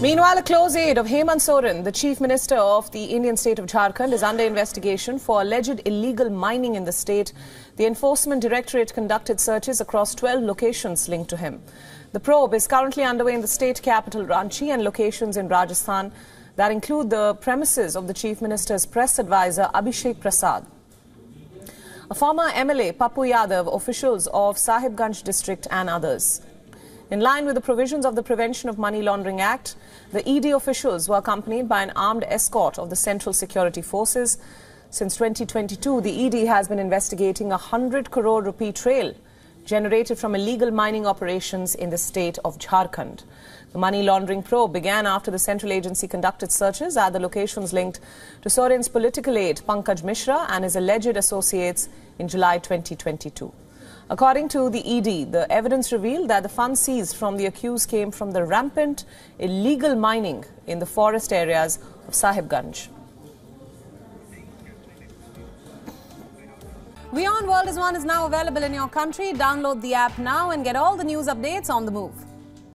Meanwhile, a close aide of Hemant Soren, the chief minister of the Indian state of Jharkhand, is under investigation for alleged illegal mining in the state. The Enforcement Directorate conducted searches across 12 locations linked to him. The probe is currently underway in the state capital Ranchi and locations in Rajasthan that include the premises of the chief minister's press advisor Abhishek Prasad. A former MLA, Pappu Yadav, officials of Sahibganj district and others. In line with the provisions of the Prevention of Money Laundering Act, the ED officials were accompanied by an armed escort of the Central Security Forces. Since 2022, the ED has been investigating a 100 crore rupee trail generated from illegal mining operations in the state of Jharkhand. The money laundering probe began after the central agency conducted searches at the locations linked to Soren's political aide Pankaj Mishra and his alleged associates in July 2022. According to the ED, the evidence revealed that the funds seized from the accused came from the rampant illegal mining in the forest areas of Sahibganj. WION World is One is now available in your country. Download the app now and get all the news updates on the move.